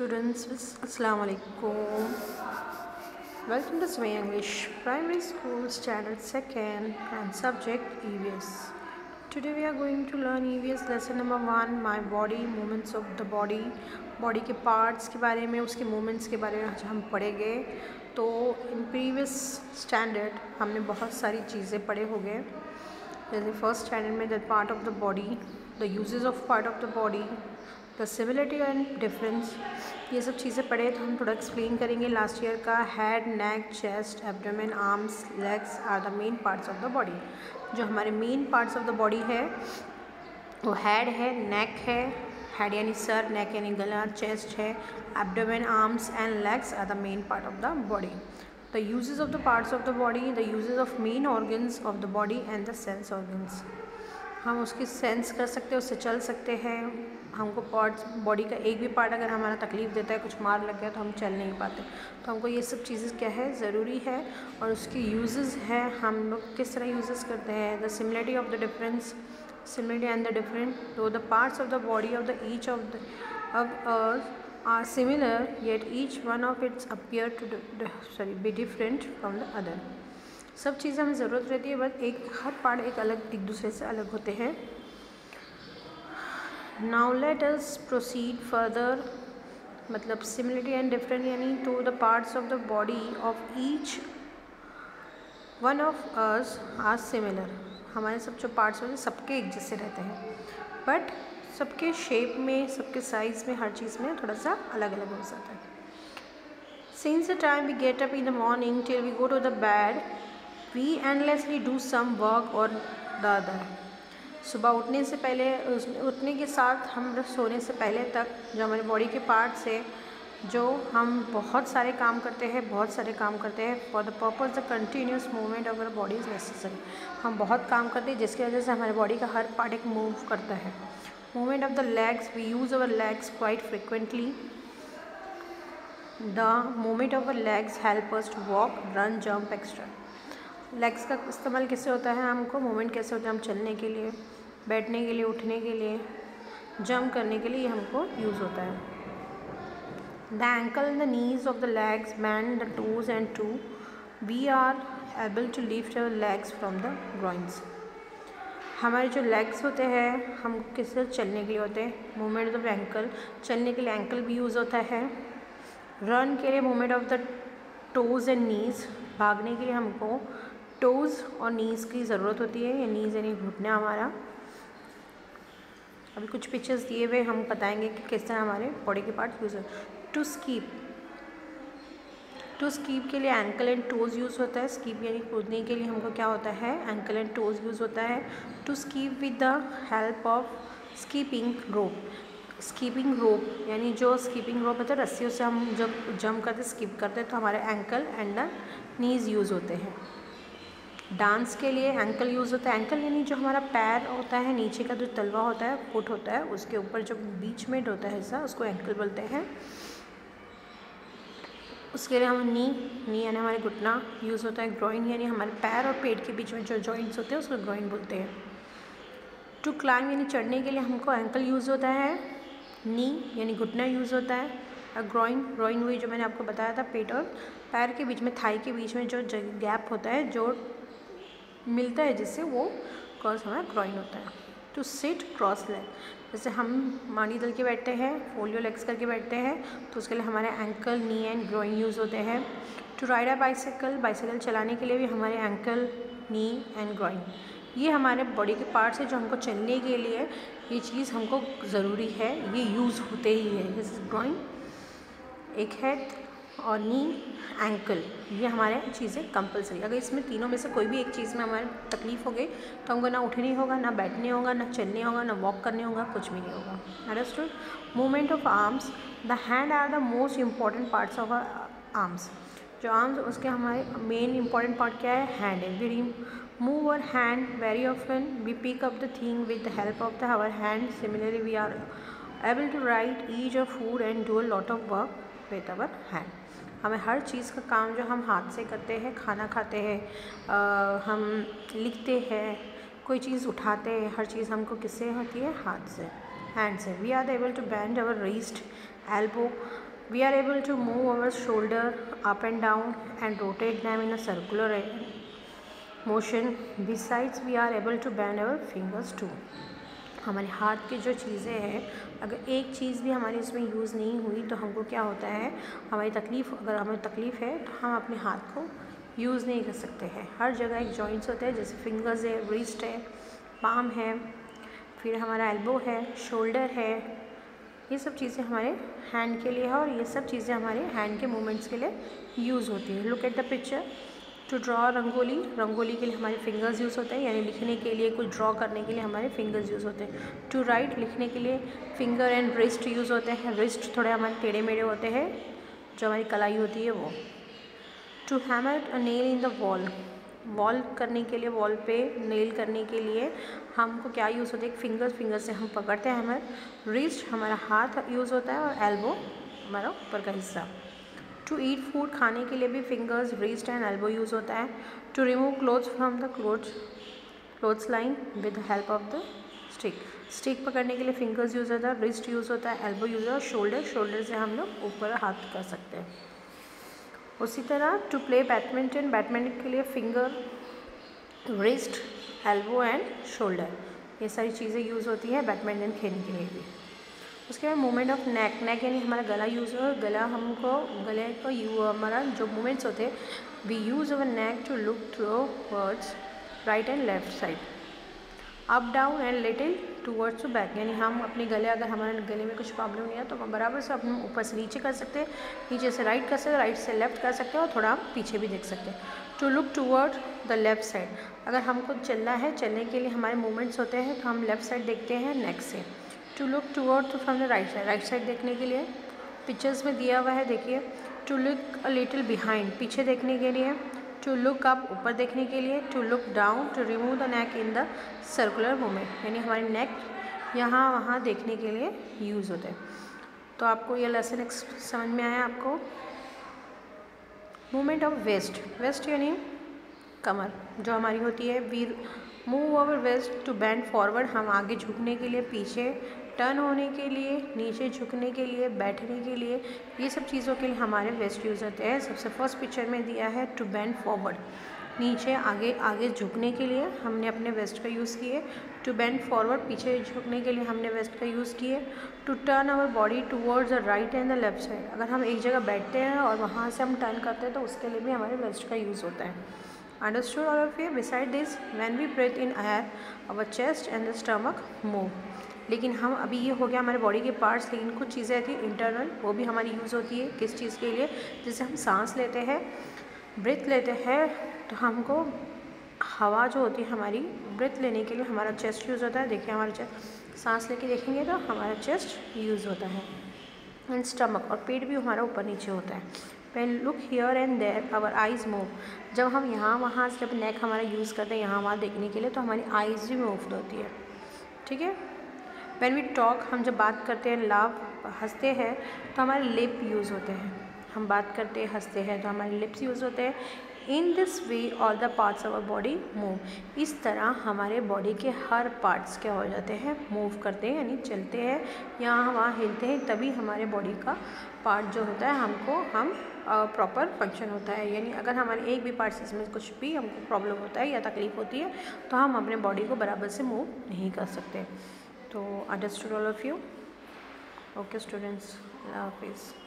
Students अस्सलाम वालेकुम welcome to स्वे English primary school standard second and subject EVS today we are going to learn EVS lesson number one my body movements of the body body के parts के बारे में, उसके movements के बारे में आज हम पढ़ेंगे। तो इन प्रीवियस स्टैंडर्ड हमने बहुत सारी चीज़ें पढ़े हो गए जैसे फ़र्स्ट स्टैंडर्ड में that part of the body the use of part of the body the similarity and difference ये सब चीज़ें पढ़े तो हम थोड़ा एक्सप्लेन करेंगे। लास्ट ईयर का head neck chest abdomen arms legs are the main parts of the body जो हमारे main parts of the body है, वो हेड है नेक है। हेड यानी सर नेक यानी गला चेस्ट है। Abdomen arms and legs are the main part of the body the uses of the parts of the body the uses of main organs of the body and the sense organs हम उसकी sense कर सकते हैं, उससे चल सकते हैं। हमको पार्ट्स बॉडी का एक भी पार्ट अगर हमारा तकलीफ़ देता है, कुछ मार लग गया तो हम चल नहीं पाते। तो हमको ये सब चीज़ें क्या है, ज़रूरी है और उसकी यूजेस है, हम लोग किस तरह यूजेस करते हैं the similarity of the difference similarity and the different, though the parts of the body of the each of the, of us are similar, yet each one of its appear to sorry, be different from the other. सब चीज़ें हमें ज़रूरत रहती है, बस एक, हर part एक अलग, एक दूसरे से अलग होते हैं। Now let us proceed further मतलब सिमिलरिटी एंड डिफरेंट यानी to the parts of the body of each one of us are similar हमारे सब जो पार्ट्स होते हैं, सबके एक जैसे रहते हैं। बट सबके शेप में, सबके साइज़ में, हर चीज़ में थोड़ा सा अलग अलग हो जाता है। Since the time we get up in the morning till we go to the bed we endlessly do some work और द अदर सुबह उठने से पहले उठने के साथ हम सोने से पहले तक जो हमारे बॉडी के पार्ट्स है, जो हम बहुत सारे काम करते हैं, बहुत सारे काम करते हैं for the purpose the continuous movement of our body is necessary हम बहुत काम करते हैं, जिसकी वजह से हमारे बॉडी का हर पार्ट एक मूव करता है. Movement of the legs we use our legs quite frequently the movement of our legs help us to walk run jump extra legs का इस्तेमाल कैसे होता है? हमको मूवमेंट कैसे होता है? हम चलने के लिए, बैठने के लिए, उठने के लिए जंप करने के लिए हमको यूज़ होता है। The ankle and the knees of the legs bend the toes and to we are able to lift our legs from the हमारे जो लेग्स होते हैं, हम किससे चलने के लिए होते हैं? मूवमेंट ऑफ़ एंकल चलने के लिए एंकल भी यूज़ होता है। रन के लिए movement of the toes and knees भागने के लिए हमको टोज़ और नीज़ की ज़रूरत होती है, या नीज़ यानी घुटना हमारा। अभी कुछ पिक्चर्स दिए हुए हम बताएँगे कि किस तरह हमारे बॉडी के पार्ट यूज़ है टू स्कीप टू स्कीप के लिए एंकल एंड टोज़ यूज़ होता है। स्कीप यानी कूदने के लिए हमको क्या होता है? एंकल एंड टोज़ यूज़ होता है। To skip with the help of skipping rope skipping rope यानी जो स्कीपिंग रोप होता है, रस्सियों से हम जब जंप करते स्कीप करते हैं तो हमारे एंकल एंड नीज़ यूज़ होते हैं। डांस के लिए एंकल यूज़ होता है। एंकल यानी जो हमारा पैर होता है, नीचे का जो तलवा होता है फुट होता है, उसके ऊपर जो बीच में होता है हिस्सा, उसको एंकल बोलते हैं। उसके लिए हम नी नी यानी हमारे घुटना यूज़ होता है। ग्रोइन यानी हमारे पैर और पेट के बीच में जो जॉइंट्स होते हैं, उसको ग्रोइन बोलते हैं। टू क्लाइम यानी चढ़ने के लिए हमको एंकल यूज़ होता है। नी यानी घुटना यूज़ होता है। और ग्रोइन ग्रोइन हुई जो मैंने आपको बताया था, पेट और पैर के बीच में थाई के बीच में जो गैप होता है, जो मिलता है जिससे वो क्रॉस हमारा ग्रोइन होता है। टू सिट क्रॉस लेग जैसे हम मानी दल के बैठते हैं फोलियो लेग्स करके बैठते हैं तो उसके लिए हमारे ankle knee and groin use होते हैं। To ride a bicycle bicycle चलाने के लिए भी हमारे एंकल नी एंड ग्रोइन ये हमारे बॉडी के पार्ट्स है जो हमको चलने के लिए ये चीज़ हमको ज़रूरी है, ये यूज़ होते ही है। जैसे ग्रोइन एक हेड और नी एंकल ये हमारे चीज़ें कंपलसरी अगर इसमें तीनों में से कोई भी एक चीज़ में हमारे तकलीफ़ हो गई तो हमको ना उठने होगा, ना बैठने होगा, ना चलने होगा, ना वॉक करने होगा, कुछ भी नहीं होगा। Understood movement of arms the hand are the most important parts of arms जो आर्म्स उसके हमारे मेन इंपॉर्टेंट पार्ट क्या है? हैंड है। We move our hand very often we pick up the thing with the help of the our hand similarly we are able to write each of food and do a lot of work with our hand हमें हर चीज़ का काम जो हम हाथ से करते हैं, खाना खाते हैं हम लिखते हैं, कोई चीज़ उठाते हैं, हर चीज़ हमको किससे होती है? हाथ से हैंड से। We are able to bend our wrist elbow we are able to move our shoulder up and down and rotate them in a circular motion besides we are able to bend our fingers too हमारे हाथ की जो चीज़ें हैं, अगर एक चीज़ भी हमारी इसमें यूज़ नहीं हुई तो हमको क्या होता है, हमारी तकलीफ़, अगर हमें तकलीफ़ है तो हम अपने हाथ को यूज़ नहीं कर सकते हैं। हर जगह एक जॉइंट्स होते हैं, जैसे फिंगर्स है रिस्ट है पाम है, फिर हमारा एल्बो है शोल्डर है, ये सब चीज़ें हमारे हैंड के लिए है और ये सब चीज़ें हमारे हैंड के मूवमेंट्स के लिए यूज़ होती है। Look at the picture to draw rangoli rangoli के लिए हमारे फिंगर्स यूज़ होते हैं, यानी लिखने के लिए, कुछ ड्रॉ करने के लिए हमारे फिंगर्स यूज़ होते हैं। टू राइट लिखने के लिए फिंगर एंड रिस्ट यूज़ होते हैं। रिस्ट थोड़े हमारे टेढ़े मेढ़े होते हैं, जो हमारी कलाई होती है वो। To hammer a nail in the wall wall करने के लिए वॉल पे नेल करने के लिए हमको क्या यूज़ होता है? एक फिंगर फिंगर से हम पकड़ते हैं हमारे। रिस्ट हमारा हाथ यूज़ होता है और एल्बो हमारा ऊपर का हिस्सा। टू ईट फ़ूड खाने के लिए भी fingers wrist and elbow use होता है। To remove clothes from the cloth clothes line with help of the stick stick पकड़ने के लिए फिंगर्स यूज़ होता है रिस्ट यूज़ होता है एल्बो यूज़ होता है शोल्डर शोल्डर से हम लोग ऊपर हाथ कर सकते हैं। उसी तरह टू प्ले बैडमिंटन बैडमिंटन के लिए finger wrist elbow and shoulder ये सारी चीज़ें यूज़ होती है बैडमिंटन खेलने के लिए भी। उसके बाद मूवमेंट ऑफ़ नेक नेक यानी हमारा गला यूज़ हो गला हमको, गले को यू हमारा जो मूवमेंट्स होते हैं we use our neck to look towards right and left side up down and little towards to back यानी हम अपने गले, अगर हमारे गले में कुछ प्रॉब्लम नहीं है तो हम बराबर से अपने ऊपर से नीचे कर सकते हैं, नीचे से राइट कर सकते राइट से लेफ़्ट कर सकते हैं और थोड़ा हम पीछे भी देख सकते हैं। To look toward the left side अगर हमको चलना है, चलने के लिए हमारे मूवमेंट्स होते हैं तो हम लेफ़्ट साइड देखते हैं नेक्स्ट से। टू लुक टूवर्ड तो from the right side right side देखने के लिए। पिक्चर्स में दिया हुआ है, देखिए। To look a little behind पीछे देखने के लिए। टू लुक अप ऊपर देखने के लिए। To look down to remove the neck in the circular movement यानी हमारी नेक यहाँ, वहाँ देखने के लिए यूज़ होते हैं। तो आपको ये लेसन समझ में आया आपको? मूवमेंट ऑफ़ वेस्ट वेस्ट यानी कमर, जो हमारी होती है। We move our waist to bend forward हम आगे झुकने के लिए पीछे टर्न होने के लिए, नीचे झुकने के लिए, बैठने के लिए, ये सब चीज़ों के लिए हमारे वेस्ट यूज़ होते हैं। सबसे फ़र्स्ट पिक्चर में दिया है टू बैंड फॉरवर्ड नीचे आगे आगे झुकने के लिए हमने अपने वेस्ट का यूज़ किए। टू बैंड फॉरवर्ड पीछे झुकने के लिए हमने वेस्ट का यूज़ किए। To turn our body towards the right and the left side अगर हम एक जगह बैठते हैं और वहाँ से हम टर्न करते हैं तो उसके लिए भी हमारे वेस्ट का यूज़ होता है। Understood all of you? Beside this, when we breathe in air, our chest and the stomach move. लेकिन हम अभी ये हो गया हमारे बॉडी के पार्ट्स लेकिन कुछ चीज़ें ऐसी इंटरनल वो भी हमारी यूज़ होती है किस चीज़ के लिए जैसे हम सांस लेते हैं ब्रेथ लेते हैं तो हमको हवा जो होती है हमारी ब्रेथ लेने के लिए हमारा चेस्ट यूज़ होता है देखिए हमारा चेस्ट सांस लेके देखेंगे तो हमारा चेस्ट यूज़ होता है एंड स्टमक और पेट भी हमारा ऊपर नीचे होता है pen look here and there our eyes move जब हम यहाँ, वहाँ से जब नेक हमारा यूज़ करते हैं यहाँ, वहाँ देखने के लिए तो हमारी आइज़ भी मूव होती है। ठीक है? वैन वी टॉक हम जब बात करते हैं लाभ हँसते हैं तो हमारे लिप यूज़ होते हैं। हम बात करते हैं, हँसते हैं तो हमारे लिप्स यूज़ होते हैं। In this way all the parts of our body move इस तरह हमारे बॉडी के हर पार्ट्स क्या हो जाते हैं? मूव करते हैं, यानी चलते हैं यहाँ वहाँ हिलते हैं, तभी हमारे बॉडी का पार्ट जो होता है, हमको, हम प्रॉपर फ़ंक्शन होता है। यानी अगर हमारे एक भी पार्ट इसमें कुछ भी हमको प्रॉब्लम होता है या तकलीफ़ होती है तो हम अपने बॉडी को बराबर से मूव नहीं कर सकते। तो understood all of you okay students हाफिज़